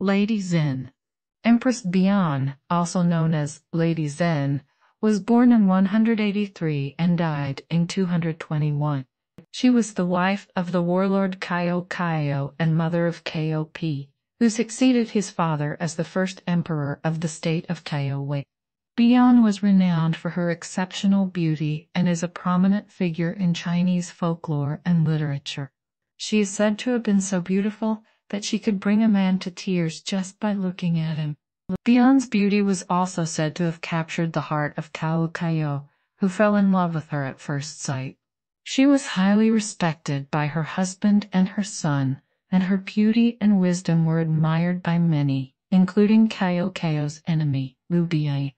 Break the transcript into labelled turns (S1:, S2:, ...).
S1: Lady Zhen Empress Bian, also known as Lady Zhen, was born in 183 and died in 221. She was the wife of the warlord Cao Cao and mother of Pi, who succeeded his father as the first emperor of the state of Cao Wei. Bian was renowned for her exceptional beauty and is a prominent figure in Chinese folklore and literature. She is said to have been so beautiful that she could bring a man to tears just by looking at him. Bian's beauty was also said to have captured the heart of Cao, who fell in love with her at first sight. She was highly respected by her husband and her son, and her beauty and wisdom were admired by many, including Cao Cao's enemy, Liu Bei.